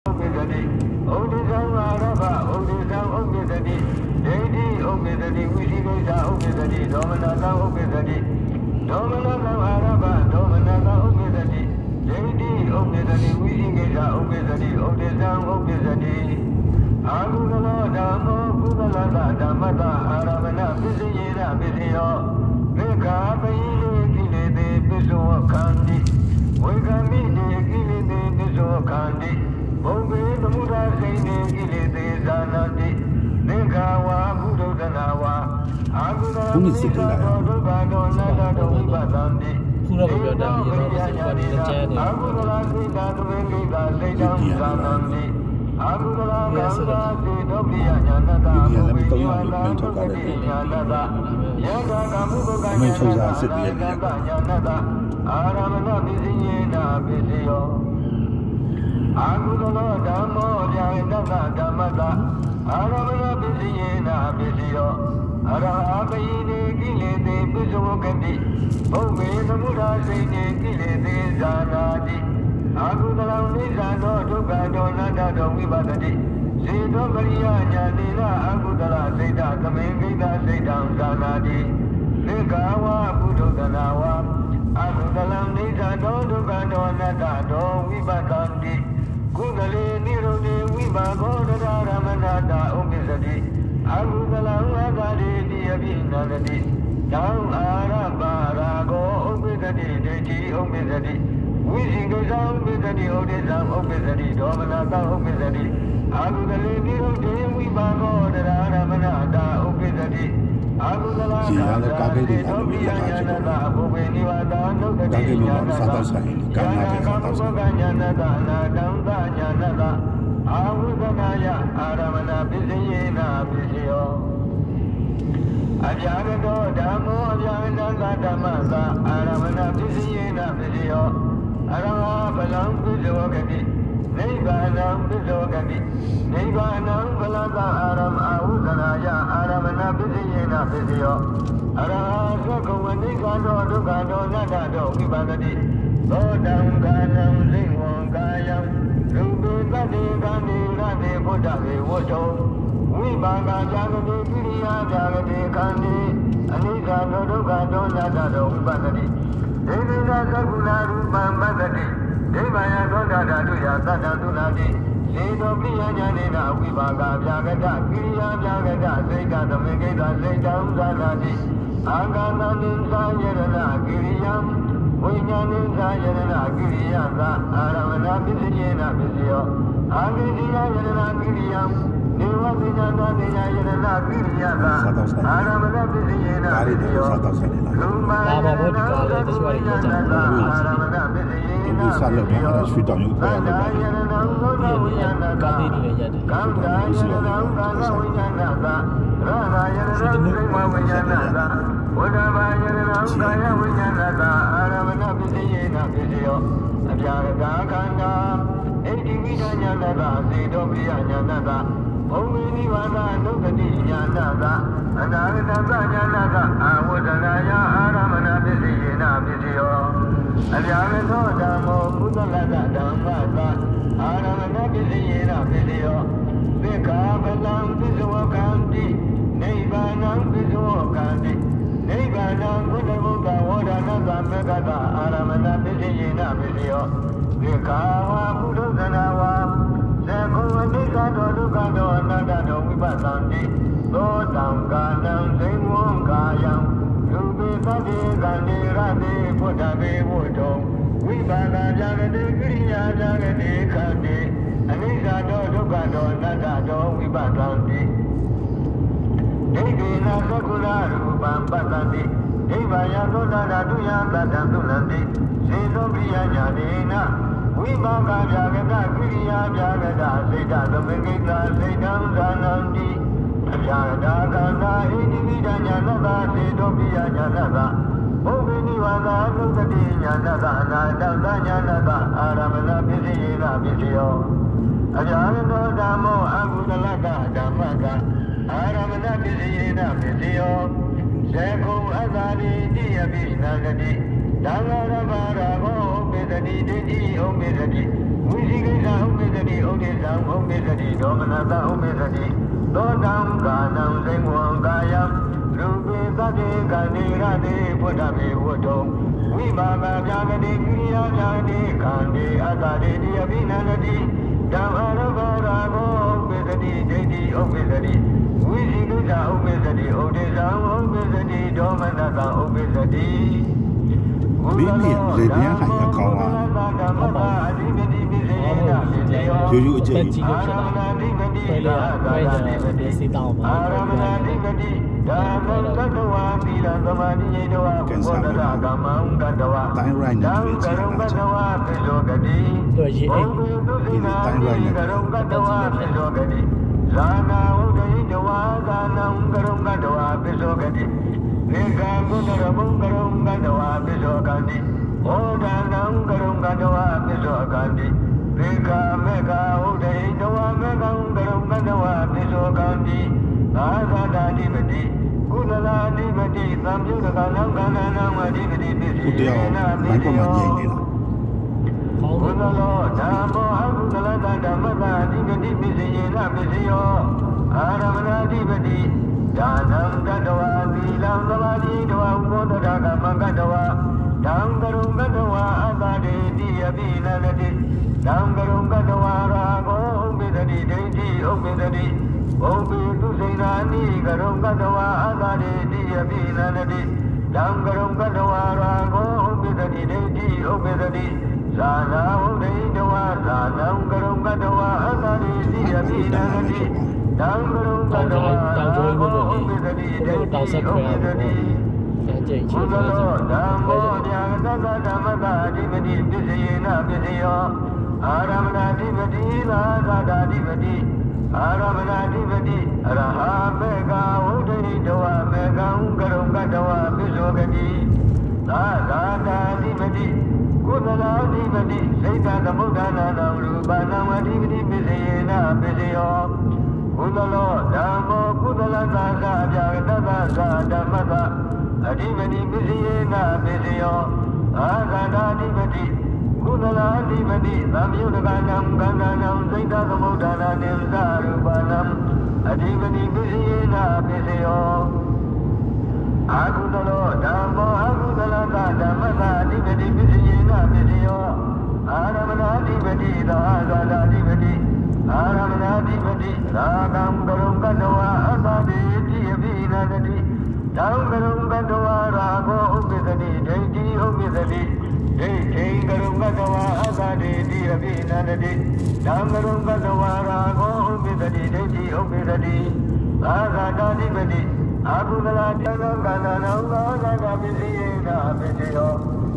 ဥပ္ပစ္စတိဩဒိသံအာရဘဩဒိသံဥပ္ပစ္စတိဒိဋ္ဌိဥပ္ပစ္စတိဝိသိကိစ္စဥပ္ပစ္စတိဒေါမနသံဥပ္ပစ္စတိဒေါမနသံအာရဘဒေါမနသံဥပ္ပစ္စတိဒိဋ္ဌိဥပ္ပစ္စတိဝိသိကိစ္စဥပ္ပစ္စတိဩဒိသံဥပ္ပစ္စတိအာဟုကလောဓမ္မောကုသလသဓမ္မတအာရမဏ ဟုကလောဒုက္ခတောနတ္တောဝိပသံတိခုတော့ပြောတာရေတော့စိတ်ကလည်းကျဲနေအာဟုကလာစိတ်တသမင်ကိတာစိတ်တံသာနံတိအာဟုကလာကံသာစေတောပိယညာနတဘုမေယဝတံသုခတိညာနတယေကကမုဒကညာနတညာနတအာရမဏပိစိယေနာပိစိယောအာဟုကလောဓမ္မောဗျာယတဓမ္မတအာရမဏပိစိယေနာပိစိယော အရဟပိနေကိလေသေပိစဝကတိဘုမေသမုဒ္ဒစိနေကိလေသေဇာနာတိအာဟုကလောနိစ္စသောဒုက္ခတောနတ္တတောဝိပတတိစေတောပရိယညာတိရအာဟုတလစိတ်တသမေကိတစိတ်တံဇာနာတိသေကာဝပုထုတနာဝအာဟုတလနိစ္စသောဒုက္ခတောနတ္တတောဝိပတံတိကုသလေနိရောဓေဝိပါကောတရရမဏတာဥပ္ပစ္စတိ အာဟုတလံအာဂတိတိယပိနန္တတိတံအာရပါရာကောဥပ္ပစ္စတိဒိဋ္ဌိဥပ္ပစ္စတိဝိသိကိစ္စဥပ္ပစ္စတိဩဒိသံဥပ္ပစ္စတိဒေါမနတဥပ္ပစ္စတိအာဟုတလေနိရောဓေဝိပါကောတရရမဏတာဥပ္ပစ္စတိအာဟုတလံကာကေတိတောပိယညာနတဘုဗေနိဝတံဒုက္ခတိညာနတကာမဘုဗညာနတအနာတံသညာနတ အာဟုသနာယအာရမဏပစ္စယေနာပစ္စယောအပြာကတောဓမ္မောအပြာကတသဓမ္မသာအာရမဏပစ္စယေနာပစ္စယောအရဟဗလံပစ္စယောဂတိနိဗ္ဗာနံပစ္စယောဂတိနိဗ္ဗာနံဗလတအာရမအာဟုသနာယအာရမဏပစ္စယေနာပစ္စယောအရဟသကုဝနိကတောဒုက္ခတောနတ္တတောဝိပါဒတိသောတံကာနံ တေဘုဒ္ဓေဝတ္တောဝိပါကကြာကတိကိရိယာကြာကတိခန္ဒီအနိစ္စသောဒုက္ခသောနတ္တသောဝိပါဒတိဒေဝိနာသကုဏရူပံပတ္တိဒိဗ္ဗယသောတာဓာတုယသတ္တသုနာတိစေတောပိယညာနေနာဝိပါကဗျာကတကိရိယာဗျာကတစိတ်တသမေကိတစိတ်တံသာနာတိအာဂန္တနိသယရဏကိရိယံဝိညာဏိသယရဏကိရိယသအာရမဏပစ္စယေနပစ္စယော အာဂိတိယယရဏကိရိယံနေဝပိညာတတေယယရဏကိရိယသအာရမဏပစ္စယေနပစ္စယောလူမယရဏကိရိယသအာရမဏပစ္စယေနပစ္စယောဒီစားလို့ပြန်ရရွှေတောင်ရုပ်ဖကာက်န္လို့တာပဲယရဏံသောတဝိညာဏကာကတိတွေရတယ်ကံတာယရဏံကာသဝိညာဏကရဟယရဏံသိမဝိညာဏကဝဒဘာယရဏံကာယဝိညာဏကအာရမဏပစ္စယေနပစ္စယောအပြာရကခန္ဓာ အိတိဝိဒညာဏကစေတောပိယညာဏကဘုံဝိနိဝါဒနုတ္တိညာဏကအနာဂတသညာဏကအာဝဒနာယအာရမဏပစ္စယေနပစ္စယောအပြာရသောဓမ္မောကုသလကဓမ္မကအာရမဏပစ္စယေနပစ္စယောသေခာပလံပစ္စဝကံတိနိဗ္ဗာနံပစ္စဝကံတိနိဗ္ဗာနံဘုဒ္ဓဘုဒ္ဓဝေါဒနာသမကတအာရမဏပစ္စယေနပစ္စယောသေခာဝါဘုဒ္ဓ တိဘုဒ္ဓဘေဝတ္တောဝိပါကဇာဂတိကိရိယာဇာဂတိခန္တိအနိစ္စတောဒုက္ခတောအနတ္တတောဝိပဿန္တိဒိဋ္ဌိနာသက္ကုလရူပံပတ္တတိဒိဗ္ဗယသောတာဓာတုယသတ္တံသုလန္တိစေသောပိယညာနေနဝိပါကဗျာကတကိရိယာဗျာကတစေတသမင်္ဂိတစေတံဇာနန္တိအဗျာဒါကန္တာဣတိမိဒညာနတစေသောပိယညာနတ ဘုဗ္ဗိနိဝါဒသုတတိညာနတအနာတသညာနတအာရမဏပစ္စယေနပစ္စယောအဗျာရောဓမ္မောအကုသလကဓမ္မကအာရမဏပစ္စယေနပစ္စယောဇေကုံအသာရိတိယပိနန္တတိသံဃာရဘာရာဟောဥပ္ပစ္စတိဒိဋ္ဌိဥပ္ပစ္စတိဝဝိသိကိစ္စဥပ္ပစ္စတိဥဒိသံဥပ္ပစ္စတိဒေါမနတဥပ္ပစ္စတိသောတံကာနံစိံဝံကာယံ ရူပိသတ္တေကဏိရတိဘုဒ္ဓမေဝတ္ထုဝိပါကဗျာဂတိကိရိယာဗျာဂတိခန္ဒီအတ္တတိတိအဘိနန္တိဓမ္မရဘောရာဘောဥပ္ပစ္စတိဒိဋ္ဌိဥပ္ပစ္စတိဝိသိကိစ္စဥပ္ပစ္စတိဥဒိသံဥပ္ပစ္စတိဒေါမနတဥပ္ပစ္စတိ မိမိလေပြင်းဟိုင်အကောင်ကရိုးရိုးအကျဉ်းကြည့်လို့ဖြစ်တာပဲလေပဲလေစီတောင်းပါအာရမဏတိပတိဒါမံကတဝါသီလသမာဓိယေတဝါဘုဒ္ဓရာကမံကတဝါတိုင်းရိုက်နဲ့တံတွေ့ကချင်ရုံကတာတဝါပိသောဂတိသူရေအိတ်ဘုသူစိနာတိကရုံကတဝါပိသောဂတိဇာနာဝုဒ္ဓိတဝါဇာနံကရုံကတဝါပိသောဂတိ ဧကံဘုဒ္ဓရဘုံကရုံကတဝါပိသောကံတိဩဒနံကရုံကတဝါပိသောကံတိဧကမေကဝုဒ္ဓိတဝါမေကံကရုံကတဝါပိသောကံတိသာသတာတိပတိကုလလာတိပတိသံယုတကနံကန္နနံဝတိပတိပစ္စကိုည်းတရားမိုင်းပေါ်မှာညင်နေတာကောင်းဘုတယ်ဒ္ဓလောဓမ္မောအကုသလတဓမ္မတာအဓိပတိပစ္စယေနပစ္စယောအာရမဏအဓိပတိဒါနံတတဝါ ကရုံကတဝါအတ္တတေတိယပိနန္တိတံကရုံကတဝါရာဂောဥပိသတိဒိဋ္ဌိဥပိသတိသာနာဝုဒိတဝါသာနံကရုံကတဝါအသရိတိယပိနန္တိတံကရုံကတဝါတောင်ကျွေးလို့လို့ဒီတောင်ဆက်ခွဲရအောင်ကြည့်ချဘုင်ရားသောဆိုဓမ္မောဉာဏတသဓမ္မတာအဓိပတိပစ္စယေနပစ္စယောအာရမဏအဓိပတိသာသာတာအဓိပတိ အာရမဏအဓိပတိအရဟမေကဝုဒိတဝါမေကံကရုံကတဝါပိစ္ဆောဂတိသာသာတာအဓိပတိကုသလာဓိပတိစိတ်တသမုဒ္ဒနာနံရူပနာမဓိပတိပစ္စယေနပစ္စယောကုသလောဓမ္မောကုသလသာသာအပြာတသသာဓမ္မသာအဓိပတိပစ္စယေနပစ္စယောအာဂန္ဓာဓိပတိ ကုသလာဓိပတိသံယုတကနံကန္နနံစိတ်တသမုဒ္ဒနာနိသရူပနံအဓိပတိပစ္စယေနပစ္စယောအာဟုတလောဓမ္မောအာဟုတလသဓမ္မသာအဓိပတိပစ္စယေနပစ္စယောအာရမဏအဓိပတိသောအာဇာတာအဓိပတိအာရမဏအဓိပတိရာဂံကရုံကတဝါအသတိတိယပိနတတိတံကရုံကတဝါရာဂောဥပ္ပစ္စတိဒိဋ္ဌိဥပ္ပစ္စတိ ဒိဋ္ဌိကရုံကတဝါအသတိတိယပိနတတိတံကရုံကတဝါရာဂောဥပ္ပစ္စတိဒိဋ္ဌိဥပ္ပစ္စတိသာဂတာအဓိပတိအာကုသလတဏကန္နာနံသာသကပစ္စယေနပစ္စယော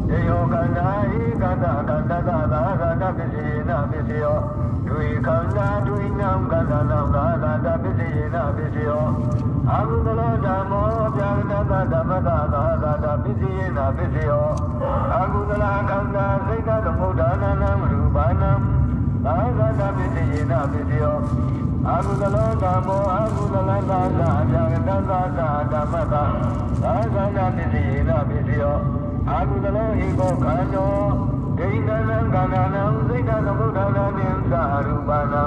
တေယောကန္နာဟိကန္တကန္တသာသာကန္တပစ္စယေနပစ္စယောဒွေခန္ဓာဒွေနံကန္နာနံသာကန္တပစ္စယေနပစ္စယောအာကုသလဓမ္မောဗျာကတသဓမ္မသာသာကန္တပစ္စယေနပစ္စယောအာ စ္စယေနပစ္စယောအာဟုသလောဓမ္မောအာဟုသလသာသာအပြာကတသာသာဓမ္မသာသာသနာပစ္စယေနပစ္စယောအာဟုသလောဟိကောခန္ဓောဒိဋ္ဌနံကန္နနံစိတ်တသမုဒ္ဒနာနိသရူပနံ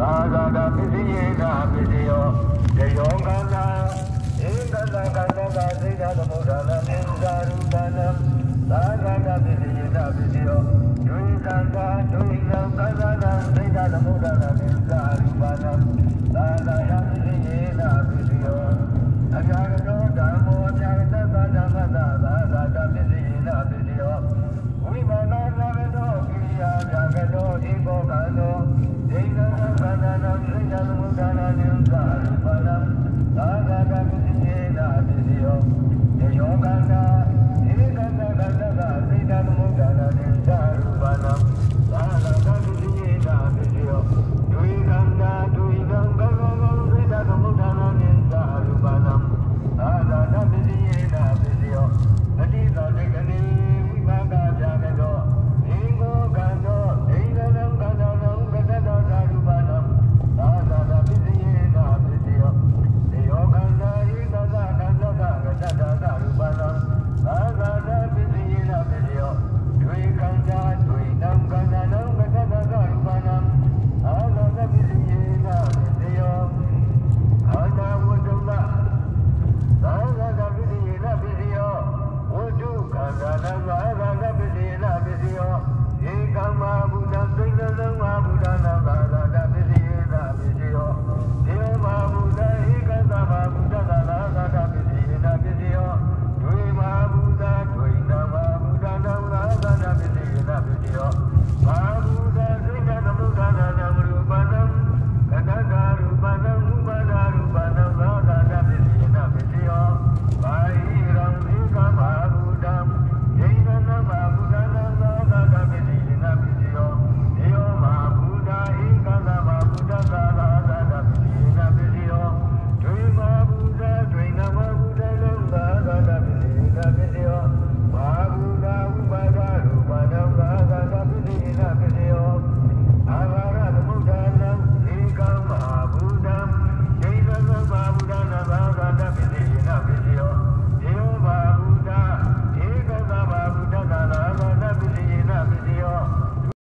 သာသာတာပစ္စယေနပစ္စယောတေယောကန္နာဧကတကန္နတာစိတ်တသမုဒ္ဒနာနိသရူပနံသာသာတာပစ္စယေနပစ္စယော ဒွေကန္တာဒွေနံကန္နနံစိတ်တသမုဒ္ဒနာနိသရူပနံသာသာယ